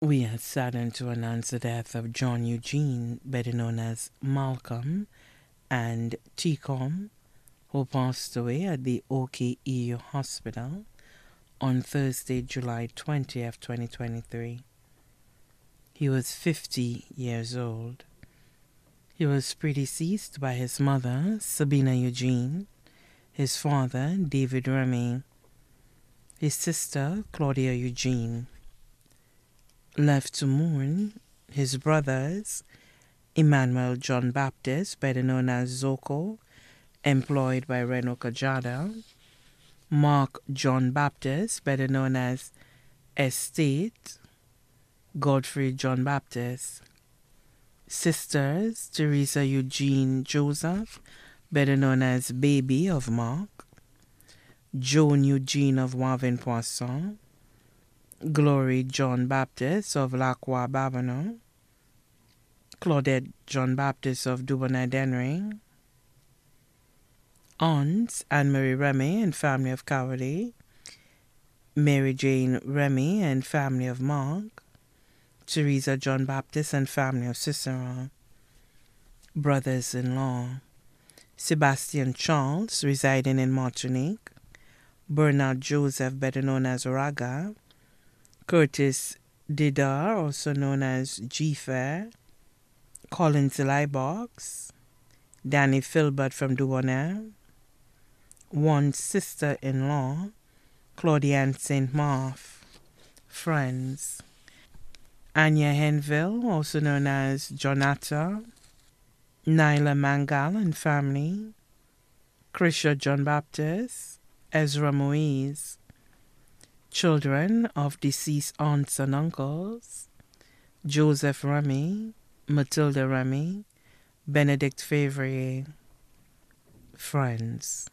We are saddened to announce the death of John Eugene, better known as Malcolm, and Tecom, who passed away at the OKEU Hospital on Thursday, July 20th, 2023. He was 50 years old. He was predeceased by his mother, Sabina Eugene, his father, David Remy, his sister, Claudia Eugene left to mourn his brothers, Emmanuel John Baptist, better known as Zoko, employed by Reno Kajada, Mark John Baptist, better known as Estate, Godfrey John Baptist, sisters Teresa Eugene Joseph, better known as Baby of Mark, Joan Eugene of Wavin Poisson, Glory John Baptist of Lacroix Babonneau, Claudette John Baptist of Dubonnet Denring, Aunts Anne Marie Remy and family of Cowley, Mary Jane Remy and family of Mark, Teresa John Baptist and family of Cicero, brothers in law, Sebastian Charles residing in Martinique, Bernard Joseph, better known as Raga, Curtis Didar, also known as G Fair, Collins Box, Danny Filbert from Dubonnet, one sister in law, Claudiane St. Marth, friends, Anya Henville, also known as Jonata, Nyla Mangal and family, Krisha John Baptist, Ezra Moise, children of deceased aunts and uncles Joseph Remy, Matilda Remy, Benedict Favrier, friends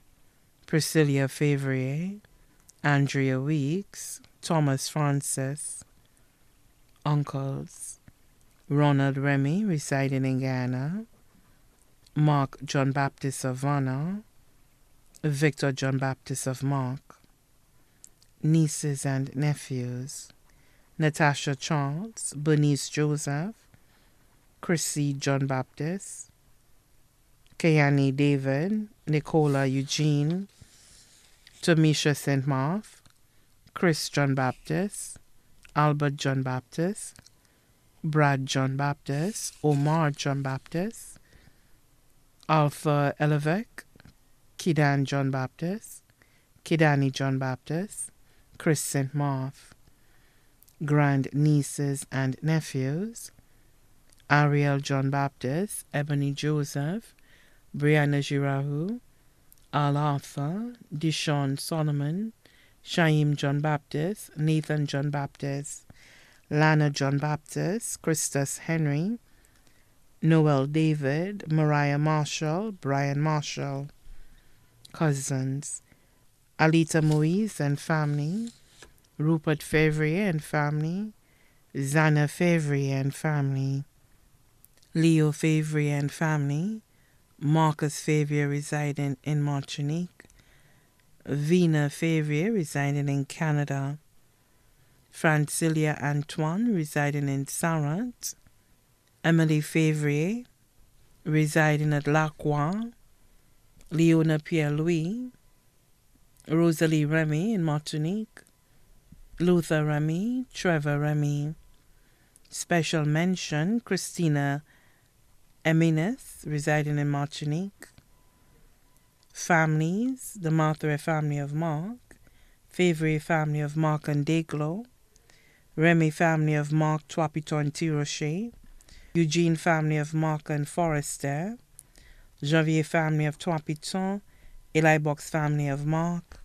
Priscilla Favrier, Andrea Weeks, Thomas Francis, uncles Ronald Remy, residing in Ghana, Mark John Baptist of Vanna, Victor John Baptist of Mark, nieces and nephews Natasha Charles, Bernice Joseph, Chrissy John Baptist, Kayani David, Nicola Eugene, Tamisha St. Marth, Chris John Baptist, Albert John Baptist, Brad John Baptist, Omar John Baptist, Alpha Elevek, Kidan John Baptist, Kidani John Baptist, Chris St. Marth, grand nieces and nephews, Ariel John Baptist, Ebony Joseph, Brianna Girahu, Al Arthur, Dishon Solomon, Shaim John Baptist, Nathan John Baptist, Lana John Baptist, Christus Henry, Noel David, Mariah Marshall, Brian Marshall, cousins, Alita Moise and family, Rupert Favrier and family, Zana Favrier and family, Leo Favrier and family, Marcus Favrier residing in Martinique, Vina Favrier residing in Canada, Francilia Antoine residing in Sarat, Emily Favrier residing at Lacroix, Leona Pierre Louis, Rosalie Remy in Martinique, Luther Remy, Trevor Remy. Special mention Christina Emineth, residing in Martinique. Families the Martha family of Mark, Favre family of Mark and Deglo, Remy family of Mark Twapiton Tiroche, Eugene family of Mark and Forrester, Javier family of Twapiton, Eli Box family of Mark,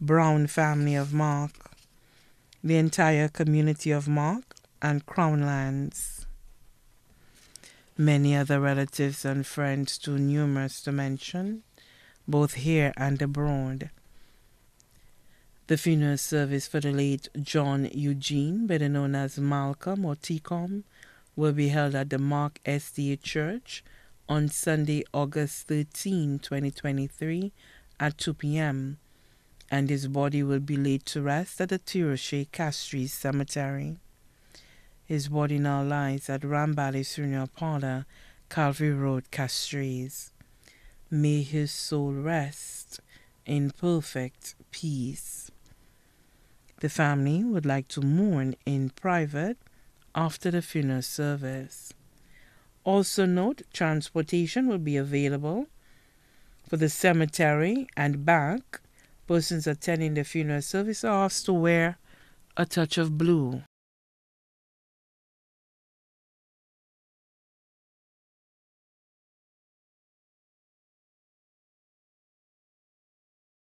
Brown family of Mark, the entire community of Mark and Crownlands. Many other relatives and friends too numerous to mention, both here and abroad. The funeral service for the late John Eugene, better known as Malcolm or Tecom, will be held at the Mark SDA Church on Sunday, August 13, 2023 at 2 p.m., and his body will be laid to rest at the Tiroche Castries Cemetery. His body now lies at Rambali Funeral Parlor, Calvary Road, Castries. May his soul rest in perfect peace. The family would like to mourn in private after the funeral service. Also, note transportation will be available for the cemetery and back. Persons attending the funeral service are asked to wear a touch of blue